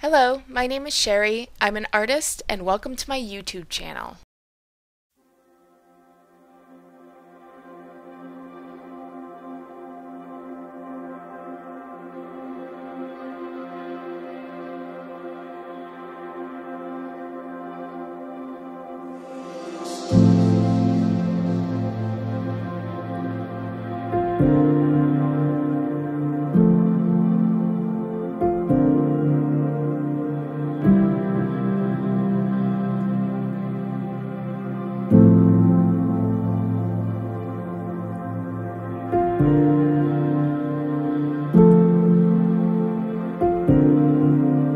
Hello, my name is Sherrie. I'm an artist, and welcome to my YouTube channel. うん。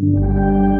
Música